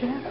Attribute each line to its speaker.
Speaker 1: Jeff?